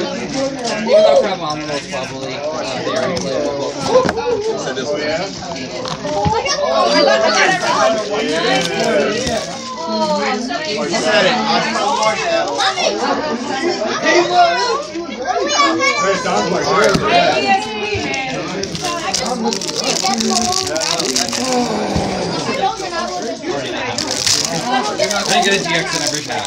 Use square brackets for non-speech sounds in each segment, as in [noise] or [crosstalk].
Even though Crab Mom was probably uh, very playable. So this one. Oh, I got, everything. Oh, I'm so it. I I get a GX in every pack.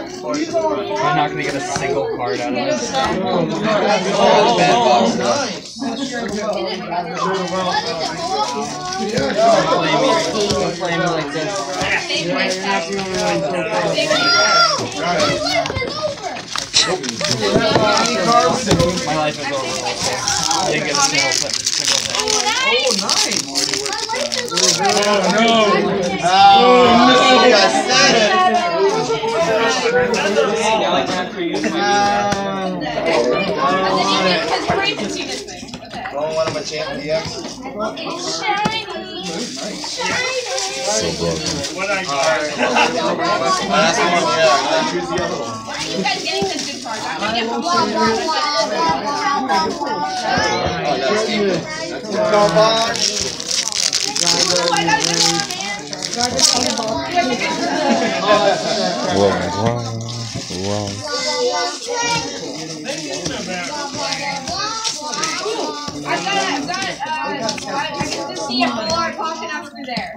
make the same thing. Seriously, seriously, I need Please. What is it? Four from the back? Is it four from the back? I'm not gonna get a single card out of this. Oh, bad box. Don't play me. Don't play me like this. Take my stuff. Take My life is over. I didn't get a single hit. Single hit. Oh, you oh, oh, I can't reuse my see this thing. What the heck? Don't want him a champ DX. It's shiny. Shiny. Last one, yeah. Choose the other one. You guys getting. I'm gonna get from blah, blah. Oh, I got a good one, man. You are Whoa, whoa, whoa. I've got, I've got, uh, I, I can just see a full art popping up through there.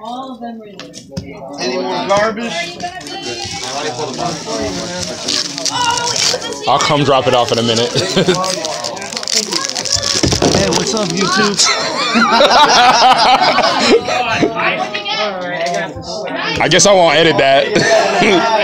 Any more garbage? Are you gonna be? Let me pull the box. It was a I'll come drop it off in a minute. [laughs] Hey, what's up, YouTube? [laughs] I guess I won't edit that. [laughs]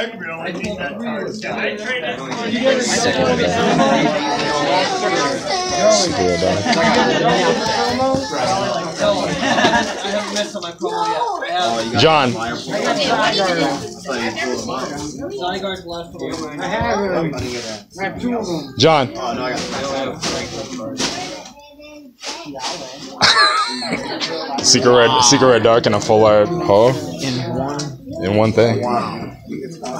I really think that card's got. I traded for You get a solo with I haven't missed on my promo yet. I John, Zygarde's last one. I have him. I have two of them. John. Oh, no, I got Secret red, secret red dark, and a full art ho In one. in one thing.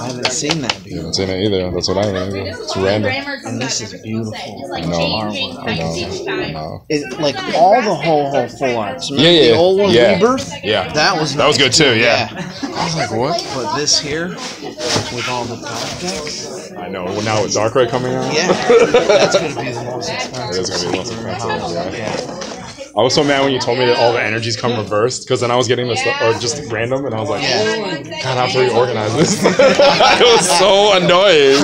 I haven't seen that You before. haven't seen it either. That's what I mean. It's random. And this is beautiful. like No, changing I types each know. No. It, like all the whole whole full arts. Remember Yeah, yeah, The old one, yeah. Rebirth. Yeah. That was That was good too. Yeah. I was like, what? But this here, with all the top decks, I know. Well, now with Darkrai coming out. yeah, that's gonna be the most It expensive. is gonna be the most expensive. Yeah. I was so mad when you told me that all the energies come reversed because then I was getting this or just random and I was like, God, I have to reorganize this. [laughs] it was so annoying.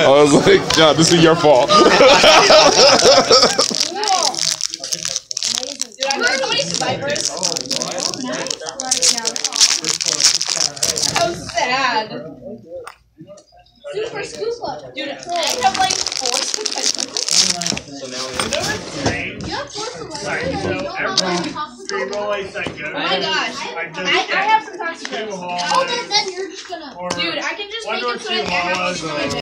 I was like, God, this is your fault. [laughs] Dude, I've heard so. So sad. Super scoop up. Dude, I have like four [laughs] roll ice I go. Oh my gosh. I just I, I have some two toxic. hall. Oh, then, then you're just gonna. Dude, I can just make it so two that I have to